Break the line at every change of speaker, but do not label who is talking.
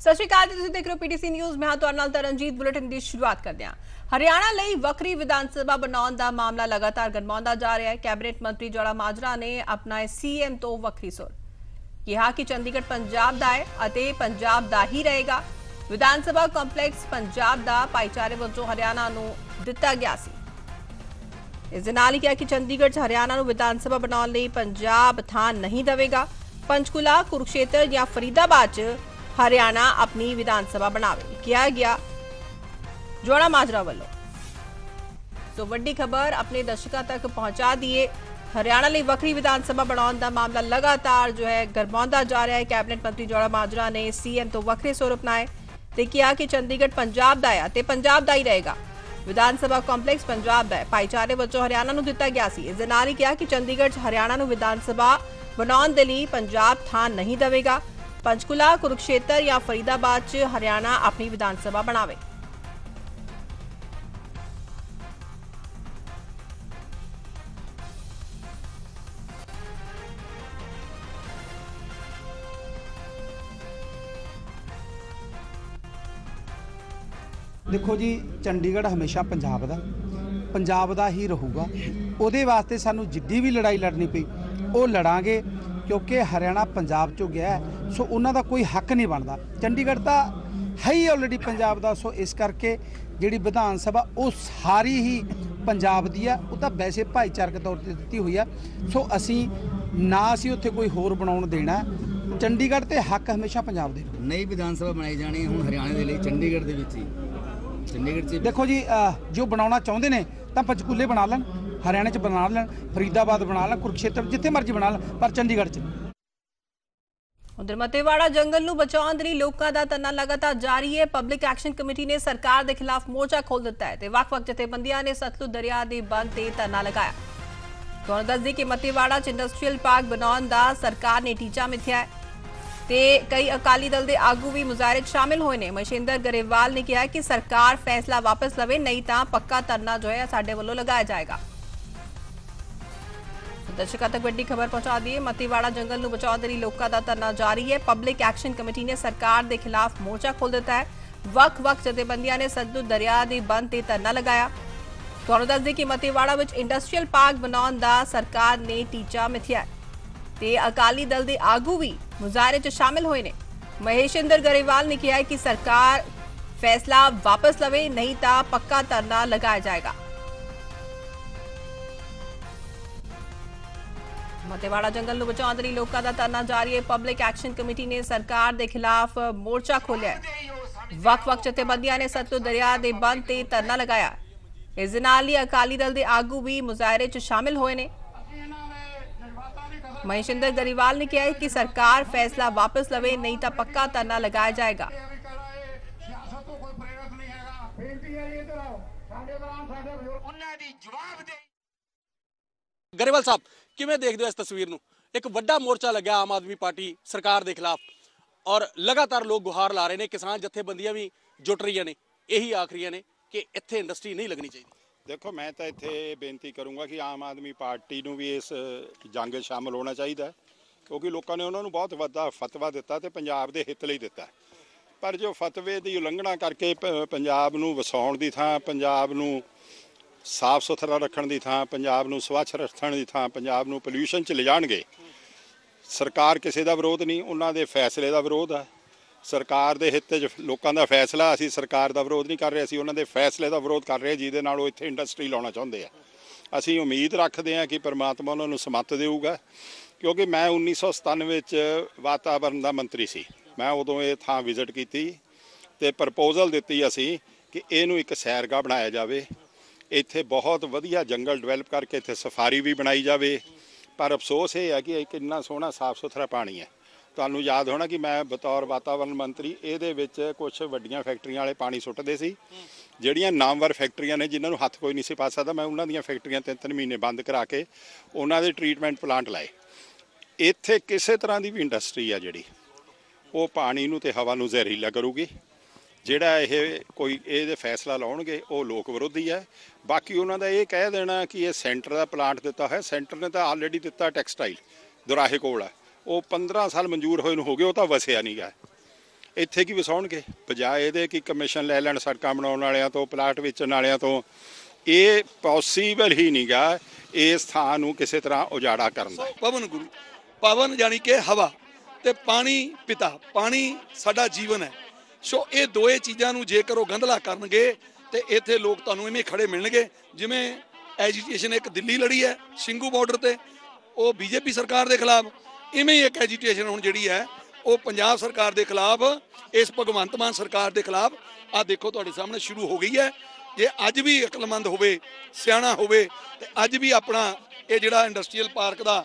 ਸਤਿ ਸ਼੍ਰੀ ਅਕਾਲ ਤੁਸੀਂ ਦੇਖ ਰਹੇ ਹੋ ਪੀਟੀਸੀ ਨਿਊਜ਼। ਮੈਂ ਹਾਂ ਤੁਹਾਡੇ ਨਾਲ ਤਰਨਜੀਤ, ਬੁਲੇਟਿਨ ਦੀ ਸ਼ੁਰੂਆਤ ਕਰਦੇ ਹਾਂ। ਹਰਿਆਣਾ ਲਈ ਵੱਖਰੀ ਵਿਧਾਨ ਸਭਾ ਬਣਾਉਣ ਦਾ ਮਾਮਲਾ ਲਗਾਤਾਰ ਗਰਮਾਉਂਦਾ ਜਾ ਰਿਹਾ ਹੈ। ਕੈਬਨਿਟ ਮੰਤਰੀ ਜੋੜਾ ਮਾਜਰਾ ਨੇ ਅਪਣਾਏ ਸੀਐਮ ਤੋਂ ਵੱਖਰੀ ਸੁਰ। ਕਿਹਾ ਕਿ ਚੰਡੀਗੜ੍ਹ ਪੰਜਾਬ ਦਾ ਹੈ ਅਤੇ ਪੰਜਾਬ ਦਾ ਹੀ ਰਹੇਗਾ। ਵਿਧਾਨ ਸਭਾ ਕੰਪਲੈਕਸ ਪੰਜਾਬ ਦਾ ਭਾਈਚਾਰੇ ਵਜੋਂ ਹਰਿਆਣਾ ਨੂੰ ਦਿੱਤਾ ਗਿਆ ਸੀ। ਇਸ ਦੇ ਨਾਲ ਹੀ ਕਿਹਾ ਕਿ ਚੰਡੀਗੜ੍ਹ 'ਚ ਹਰਿਆਣਾ ਨੂੰ ਵਿਧਾਨ ਸਭਾ ਬਣਾਉਣ ਲਈ ਪੰਜਾਬ ਥਾਂ ਨਹੀਂ ਦੇਵੇਗਾ। ਪੰਚਕੂਲਾ, ਕੁਰੂਕਸ਼ੇਤਰ ਜਾਂ ਫਰੀਦਾਬਾਦ 'ਚ ਹਰਿਆਣਾ ਆਪਣੀ ਵਿਧਾਨ ਸਭਾ ਬਣਾਵੇ। ਕਿਹਾ ਗਿਆ, ਜੋੜਾ ਮਾਜਰਾ ਵੱਲੋਂ। ਸੋ ਵੱਡੀ ਖਬਰ ਆਪਣੇ ਦਰਸ਼ਕਾਂ ਤੱਕ ਪਹੁੰਚਾ ਦਈਏ। ਹਰਿਆਣਾ ਲਈ ਵੱਖਰੀ ਵਿਧਾਨ ਸਭਾ ਬਣਾਉਣ ਦਾ ਮਾਮਲਾ ਲਗਾਤਾਰ ਜੋ ਹੈ ਗਰਮਾਉਂਦਾ ਜਾ ਰਿਹਾ ਹੈ। ਕੈਬਨਿਟ ਮੰਤਰੀ ਜੋੜਾ ਮਾਜਰਾ ਨੇ ਸੀਐਮ ਤੋਂ ਵੱਖਰੇ ਸੁਰ ਅਪਣਾਏ ਤੇ ਕਿਹਾ ਕਿ ਚੰਡੀਗੜ੍ਹ ਪੰਜਾਬ ਦਾ ਹੈ ਤੇ ਪੰਜਾਬ ਦਾ ਹੀ ਰਹੇਗਾ। ਵਿਧਾਨ ਸਭਾ ਕੰਪਲੈਕਸ ਪੰਜਾਬ ਦਾ ਹੈ। ਭਾਈਚਾਰੇ ਵਜੋਂ ਹਰਿਆਣਾ ਨੂੰ ਦਿੱਤਾ ਗਿਆ ਸੀ। ਇਸ ਦੇ ਨਾਲ ਹੀ ਕਿਹਾ ਕਿ ਚੰਡੀਗੜ੍ਹ 'ਚ ਹਰਿਆਣਾ ਨੂੰ ਵਿਧਾਨ ਸਭਾ ਬਣਾਉਣ ਦੇ ਲਈ ਪੰਜਾਬ ਥਾਂ ਨਹੀਂ ਦੇਵੇਗਾ। ਪੰਚਕੂਲਾ, ਕੁਰੂਕਸ਼ੇਤਰ ਜਾਂ ਫਰੀਦਾਬਾਦ 'ਚ ਹਰਿਆਣਾ ਆਪਣੀ ਵਿਧਾਨ ਸਭਾ ਬਣਾਵੇ।
ਦੇਖੋ ਜੀ, ਚੰਡੀਗੜ੍ਹ ਹਮੇਸ਼ਾ ਪੰਜਾਬ ਦਾ। ਪੰਜਾਬ ਦਾ ਹੀ ਰਹੂਗਾ। ਉਹਦੇ ਵਾਸਤੇ ਸਾਨੂੰ ਜਿੱਡੀ ਵੀ ਲੜਾਈ ਲੜਨੀ ਪਈ, ਉਹ ਲੜਾਂਗੇ। ਕਿਉਂਕਿ ਹਰਿਆਣਾ ਪੰਜਾਬ ਚੋਂ ਗਿਆ ਸੋ ਉਹਨਾਂ ਦਾ ਕੋਈ ਹੱਕ ਨਹੀਂ ਬਣਦਾ। ਚੰਡੀਗੜ੍ਹ ਤਾਂ ਹੈ ਹੀ ਆਲਰੇਡੀ ਪੰਜਾਬ ਦਾ ਸੋ ਇਸ ਕਰਕੇ ਜਿਹੜੀ ਵਿਧਾਨ ਸਭਾ ਉਹ ਸਾਰੀ ਹੀ ਪੰਜਾਬ ਦੀ ਆ ਉਹ ਤਾਂ ਵੈਸੇ ਭਾਈਚਾਰਕ ਤੌਰ ਤੇ ਦਿੱਤੀ ਹੋਈ ਆ ਸੋ ਅਸੀਂ ਨਾ ਅਸੀਂ ਉੱਥੇ ਕੋਈ ਹੋਰ ਬਣਾਉਣ ਦੇਣਾ ਚੰਡੀਗੜ੍ਹ ਤੇ ਹੱਕ ਹਮੇਸ਼ਾ ਪੰਜਾਬ ਦੇ
ਨਈ ਵਿਧਾਨ ਸਭਾ ਬਣਾਈ ਜਾਣੀ ਹੁਣ ਹਰਿਆਣਾ ਦੇ ਲਈ ਚੰਡੀਗੜ੍ਹ ਦੇ ਵਿੱਚ ਹੀ। ਚੰਡੀਗੜ੍ਹ 'ਚ
ਦੇਖੋ ਜੀ ਅਹ, ਜੋ ਬਣਾਉਣਾ ਚਾਹੁੰਦੇ ਨੇ ਤਾਂ ਪੰਚਕੂਲੇ ਬਣਾ ਲੈਣ। ਹਰਿਆਣਾ 'ਚ ਬਣਾ ਲੈਣ, ਫਰੀਦਾਬਾਦ ਬਣਾ ਲੈਣ, ਕੁਰੂਕਸ਼ੇਤਰ ਜਿੱਥੇ ਮਰਜ਼ੀ ਬਣਾ ਲੈਣ, ਪਰ ਚੰਡੀਗੜ੍ਹ 'ਚ।
ਉਧਰ ਮਤੇਵਾੜਾ ਜੰਗਲ ਨੂੰ ਬਚਾਉਣ ਦੇ ਲਈ ਲੋਕਾਂ ਦਾ ਧਰਨਾ ਲਗਾਤਾਰ ਜਾਰੀ ਹੈ। ਪਬਲਿਕ ਐਕਸ਼ਨ ਕਮੇਟੀ ਨੇ ਸਰਕਾਰ ਦੇ ਖਿਲਾਫ ਮੋਰਚਾ ਖੋਲ ਦਿੱਤਾ ਹੈ ਤੇ ਵੱਖ-ਵੱਖ ਜਥੇਬੰਦੀਆਂ ਨੇ ਸਤਲੁਜ ਦਰਿਆ ਦੇ ਬੰਦ ਤੇ ਧਰਨਾ ਲਗਾਇਆ। ਤੁਹਾਨੂੰ ਕਿ ਮਤੇਵਾੜਾ 'ਚ ਇੰਡਸਟਰੀਅਲ ਪਾਰਕ ਬਣਾਉਣ ਦਾ ਸਰਕਾਰ ਨੇ ਟੀਚਾ ਮਿਥਿਆ ਹੈ ਤੇ ਕਈ ਅਕਾਲੀ ਦਲ ਦੇ ਆਗੂ ਵੀ ਮੁਜ਼ਾਹਰੇ 'ਚ ਸ਼ਾਮਿਲ ਹੋਏ ਨੇ। ਮਸ਼ਿੰਦਰ ਗਰੇਵਾਲ ਨੇ ਕਿਹਾ ਕਿ ਸਰਕਾਰ ਫੈਸਲਾ ਵਾਪਸ ਲਵੇ, ਨਹੀਂ ਤਾਂ ਪੱਕਾ ਧਰਨਾ ਜੋ ਹੈ ਸਾਡੇ ਵੱਲੋਂ ਲਗਾਇਆ ਜਾਏਗਾ। ਦਰਸ਼ਕਾਂ ਤੱਕ ਵੱਡੀ ਖਬਰ ਪਹੁੰਚਾ ਦਈਏ। ਮਤੀਵਾੜਾ ਜੰਗਲ ਨੂੰ ਬਚਾਉਣ ਦੇ ਲਈ ਲੋਕਾਂ ਦਾ ਧਰਨਾ ਜਾਰੀ ਹੈ। ਪਬਲਿਕ ਐਕਸ਼ਨ ਕਮੇਟੀ ਨੇ ਸਰਕਾਰ ਦੇ ਖਿਲਾਫ ਮੋਰਚਾ ਖੋਲ ਦਿੱਤਾ ਹੈ। ਵੱਖ-ਵੱਖ ਜਥੇਬੰਦੀਆਂ ਨੇ ਸਤਲੁਜ ਦਰਿਆ ਦੇ ਬੰਦ ਤੇ ਧਰਨਾ ਲਗਾਇਆ। ਤੁਹਾਨੂੰ ਦੱਸ ਦਈਏ ਕਿ ਮਤੀਵਾੜਾ ਵਿੱਚ ਇੰਡਸਟਰੀਅਲ ਪਾਰਕ ਬਣਾਉਣ ਦਾ ਸਰਕਾਰ ਨੇ ਟੀਚਾ ਮਿਥਿਆ ਤੇ ਅਕਾਲੀ ਦਲ ਦੇ ਆਗੂ ਵੀ ਮੁਜ਼ਾਹਰੇ 'ਚ ਸ਼ਾਮਿਲ ਹੋਏ ਨੇ। ਮਹੇਸ਼ਿੰਦਰ ਗਰੇਵਾਲ ਨੇ ਕਿਹਾ ਕਿ ਸਰਕਾਰ ਫੈਸਲਾ ਵਾਪਸ ਲਵੇ, ਨਹੀਂ ਤਾਂ ਪੱਕਾ ਧਰਨਾ ਲਗਾਇਆ ਜਾਏਗਾ। ਮਤੇਵਾੜਾ ਜੰਗਲ ਨੂੰ ਬਚਾਉਣ ਦੇ ਲਈ ਲੋਕਾਂ ਦਾ ਧਰਨਾ ਜਾਰੀ ਹੈ। ਪਬਲਿਕ ਐਕਸ਼ਨ ਕਮੇਟੀ ਨੇ ਸਰਕਾਰ ਦੇ ਖਿਲਾਫ ਮੋਰਚਾ ਖੋਲ੍ਹਿਆ ਹੈ। ਵੱਖ-ਵੱਖ ਜਥੇਬੰਦੀਆਂ ਨੇ ਸਤਲੁਜ ਦਰਿਆ ਦੇ ਬੰਦ ਤੇ ਧਰਨਾ ਲਗਾਇਆ ਇਸ ਦੇ ਨਾਲ ਹੀ ਅਕਾਲੀ ਦਲ ਦੇ ਆਗੂ ਵੀ ਮੁਜ਼ਾਹਰੇ 'ਚ ਸ਼ਾਮਿਲ ਹੋਏ ਨੇ। ਮਹੇਸ਼ਿੰਦਰ ਗਰੀਵਾਲ ਨੇ ਕਿਹਾ ਹੈ ਕਿ ਸਰਕਾਰ ਫੈਸਲਾ ਵਾਪਸ ਲਵੇ ਨਹੀਂ ਤਾਂ ਪੱਕਾ ਧਰਨਾ ਲਗਾਇਆ ਜਾਏਗਾ।
ਸਿਆਸਤ ਤੋਂ ਕੋਈ ਪ੍ਰੇਰਕ ਨਹੀਂ ਹੈਗਾ ਬੇਨਤੀ ਹੈ ਜੀ ਇਧਰ ਆਓ ਸਾਡੇ ਦੌਰਾਨ ਸਾਡੇ ਬਜ਼ੁਰਗ ਉਹਨਾਂ ਦੀ ਜਵਾਬ ਦੇ
ਗਰੇਵਾਲ ਸਾਹਿਬ ਕਿਵੇਂ ਦੇਖਦੇ ਹੋ ਇਸ ਤਸਵੀਰ ਨੂੰ? ਇੱਕ ਵੱਡਾ ਮੋਰਚਾ ਲੱਗਿਆ ਆਮ ਆਦਮੀ ਪਾਰਟੀ ਸਰਕਾਰ ਦੇ ਖਿਲਾਫ ਔਰ ਲਗਾਤਾਰ ਲੋਕ ਗੁਹਾਰ ਲਾ ਰਹੇ ਨੇ, ਕਿਸਾਨ ਜਥੇਬੰਦੀਆਂ ਵੀ ਜੁਟ ਰਹੀਆਂ ਨੇ। ਇਹੀ ਆਖ ਰਹੀਆਂ ਨੇ ਕਿ ਇੱਥੇ ਇੰਡਸਟਰੀ ਨਹੀਂ ਲੱਗਣੀ ਚਾਹੀਦੀ।
ਦੇਖੋ, ਮੈਂ ਤਾਂ ਇੱਥੇ ਬੇਨਤੀ ਕਰੂੰਗਾ ਕਿ ਆਮ ਆਦਮੀ ਪਾਰਟੀ ਨੂੰ ਵੀ ਇਸ ਜੰਗ 'ਚ ਸ਼ਾਮਲ ਹੋਣਾ ਚਾਹੀਦਾ ਕਿਉਂਕਿ ਲੋਕਾਂ ਨੇ ਉਹਨਾਂ ਨੂੰ ਬਹੁਤ ਵੱਡਾ ਫਤਵਾ ਦਿੱਤਾ ਤੇ ਪੰਜਾਬ ਦੇ ਹਿੱਤ ਲਈ ਦਿੱਤਾ ਪਰ ਜੋ ਫਤਵੇ ਦੀ ਉਲੰਘਣਾ ਕਰਕੇ ਪੰਜਾਬ ਨੂੰ ਵਸਾਉਣ ਦੀ ਥਾਂ, ਪੰਜਾਬ ਨੂੰ ਸਾਫ਼ ਸੁਥਰਾ ਰੱਖਣ ਦੀ ਥਾਂ, ਪੰਜਾਬ ਨੂੰ ਸਵੱਛ ਰੱਖਣ ਦੀ ਥਾਂ, ਪੰਜਾਬ ਨੂੰ ਪੋਲਿਊਸ਼ਨ 'ਚ ਲਿਜਾਣਗੇ। ਸਰਕਾਰ ਕਿਸੇ ਦਾ ਵਿਰੋਧ ਨਹੀਂ, ਉਹਨਾਂ ਦੇ ਫੈਸਲੇ ਦਾ ਵਿਰੋਧ ਆ। ਸਰਕਾਰ ਦੇ ਹਿੱਤ 'ਚ ਲੋਕਾਂ ਦਾ ਫੈਸਲਾ, ਅਸੀਂ ਸਰਕਾਰ ਦਾ ਵਿਰੋਧ ਨਹੀਂ ਕਰ ਰਹੇ, ਅਸੀਂ ਉਹਨਾਂ ਦੇ ਫੈਸਲੇ ਦਾ ਵਿਰੋਧ ਕਰ ਰਹੇ, ਜਿਹਦੇ ਨਾਲ ਉਹ ਇੱਥੇ ਇੰਡਸਟਰੀ ਲਾਉਣਾ ਚਾਹੁੰਦੇ ਆ। ਅਸੀਂ ਉਮੀਦ ਰੱਖਦੇ ਹਾਂ ਕਿ ਪਰਮਾਤਮਾ ਉਹਨਾਂ ਨੂੰ ਸਮੱਤ ਦੇਊਗਾ, ਕਿਉਂਕਿ ਮੈਂ 1997 ਵਿੱਚ ਵਾਤਾਵਰਣ ਦਾ ਮੰਤਰੀ ਸੀ। ਮੈਂ ਉਦੋਂ ਇਹ ਥਾਂ ਵਿਜ਼ਿਟ ਕੀਤੀ ਤੇ ਪ੍ਰਪੋਜ਼ਲ ਦਿੱਤੀ ਅਸੀਂ ਕਿ ਇਹਨੂੰ ਇੱਕ ਸੈਰਗਾ ਬਣਾਇਆ ਜਾਵੇ। ਇੱਥੇ ਬਹੁਤ ਵਧੀਆ ਜੰਗਲ ਡਿਵੈਲਪ ਕਰਕੇ ਇੱਥੇ ਸਫਾਰੀ ਵੀ ਬਣਾਈ ਜਾਵੇ। ਪਰ ਅਫਸੋਸ ਇਹ ਹੈ ਕਿ ਇਹ ਕਿੰਨਾ ਸੋਹਣਾ ਸਾਫ਼ ਸੁਥਰਾ ਪਾਣੀ ਹੈ। ਤੁਹਾਨੂੰ ਯਾਦ ਹੋਣਾ ਕਿ ਮੈਂ ਬਤੌਰ ਵਾਤਾਵਰਣ ਮੰਤਰੀ, ਇਹਦੇ ਵਿੱਚ ਕੁਝ ਵੱਡੀਆਂ ਫੈਕਟਰੀਆਂ ਵਾਲੇ ਪਾਣੀ ਸੁੱਟਦੇ ਸੀ। ਜਿਹੜੀਆਂ ਨਾਮਵਰ ਫੈਕਟਰੀਆਂ ਨੇ, ਜਿਨ੍ਹਾਂ ਨੂੰ ਹੱਥ ਕੋਈ ਨਹੀਂ ਸੀ ਪਾ ਸਕਦਾ, ਮੈਂ ਉਹਨਾਂ ਦੀਆਂ ਫੈਕਟਰੀਆਂ ਤਿੰਨ ਤਿੰਨ ਮਹੀਨੇ ਬੰਦ ਕਰਾ ਕੇ ਉਹਨਾਂ ਦੇ ਟ੍ਰੀਟਮੈਂਟ ਪਲਾਂਟ ਲਾਏ। ਇੱਥੇ ਕਿਸੇ ਤਰ੍ਹਾਂ ਦੀ ਵੀ ਇੰਡਸਟਰੀ ਆ ਜਿਹੜੀ, ਉਹ ਪਾਣੀ ਨੂੰ ਤੇ ਹਵਾ ਨੂੰ ਜ਼ਹਿਰੀਲਾ ਕਰੂਗੀ। ਜਿਹੜਾ ਇਹ ਕੋਈ ਇਹਦੇ ਫੈਸਲਾ ਲਾਉਣਗੇ, ਉਹ ਲੋਕ ਵਿਰੋਧੀ ਹੈ। ਬਾਕੀ ਉਹਨਾਂ ਦਾ ਇਹ ਕਹਿ ਦੇਣਾ ਕਿ ਇਹ ਸੈਂਟਰ ਦਾ ਪਲਾਂਟ ਦਿੱਤਾ ਹੋਇਆ, ਸੈਂਟਰ ਨੇ ਤਾਂ ਆਲਰੇਡੀ ਦਿੱਤਾ ਟੈਕਸਟਾਈਲ, ਦੁਰਾਹੇ ਕੋਲ ਹੈ। ਉਹ 15 ਸਾਲ ਮਨਜ਼ੂਰ ਹੋਏ ਨੂੰ ਹੋ ਗਏ, ਉਹ ਤਾਂ ਵਸਿਆ ਨਹੀਂ ਗਾ। ਇੱਥੇ ਕੀ ਵਸਾਉਣਗੇ? ਬਜਾਏ ਇਹਦੇ ਕਿ ਕਮਿਸ਼ਨ ਲੈ ਲੈਣ ਸੜਕਾਂ ਬਣਾਉਣ ਵਾਲਿਆਂ ਤੋਂ, ਪਲਾਟ ਵੇਚਣ ਵਾਲਿਆਂ ਤੋਂ, ਇਹ ਪੋਸੀਬਲ ਹੀ ਨਹੀਂਗਾ ਇਸ ਥਾਂ ਨੂੰ ਕਿਸੇ ਤਰ੍ਹਾਂ ਉਜਾੜਾ ਕਰਨ ਦਾ।
ਪਵਨ ਗੁਰੂ, ਪਵਨ ਯਾਨੀ ਕਿ ਹਵਾ ਤੇ ਪਾਣੀ ਪਿਤਾ, ਪਾਣੀ ਸਾਡਾ ਜੀਵਨ ਹੈ। ਸੋ ਇਹ ਦੋਏ ਚੀਜ਼ਾਂ ਨੂੰ ਜੇਕਰ ਉਹ ਗੰਧਲਾ ਕਰਨਗੇ ਤੇ ਇੱਥੇ ਲੋਕ ਤੁਹਾਨੂੰ ਇਵੇਂ ਖੜੇ ਮਿਲਣਗੇ, ਜਿਵੇਂ ਐਜੀਟੇਸ਼ਨ ਇੱਕ ਦਿੱਲੀ ਲੜੀ ਹੈ ਸਿੰਘੂ ਬਾਰਡਰ ਤੇ, ਉਹ ਬੀਜੇਪੀ ਸਰਕਾਰ ਦੇ ਖਿਲਾਫ, ਇਵੇਂ ਹੀ ਇੱਕ ਐਜੀਟੇਸ਼ਨ ਹੁਣ ਜਿਹੜੀ ਹੈ, ਉਹ ਪੰਜਾਬ ਸਰਕਾਰ ਦੇ ਖਿਲਾਫ, ਇਸ ਭਗਵੰਤ ਮਾਨ ਸਰਕਾਰ ਦੇ ਖਿਲਾਫ ਆ ਦੇਖੋ ਤੁਹਾਡੇ ਸਾਹਮਣੇ ਸ਼ੁਰੂ ਹੋ ਗਈ ਹੈ। ਜੇ ਅੱਜ ਵੀ ਅਕਲਮੰਦ ਹੋਵੇ, ਸਿਆਣਾ ਹੋਵੇ, ਤੇ ਅੱਜ ਵੀ ਆਪਣਾ ਇਹ ਜਿਹੜਾ ਇੰਡਸਟਰੀਅਲ ਪਾਰਕ ਦਾ